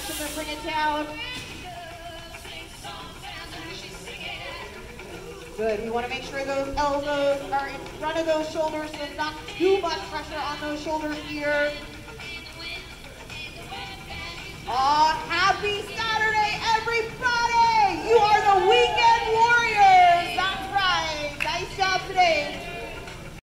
Maxima, bring it down. Good. We want to make sure those elbows are in front of those shoulders. So there's not too much pressure on those shoulders here. Oh, happy Saturday, everybody! You are the weekend warriors. That's right. Nice job today.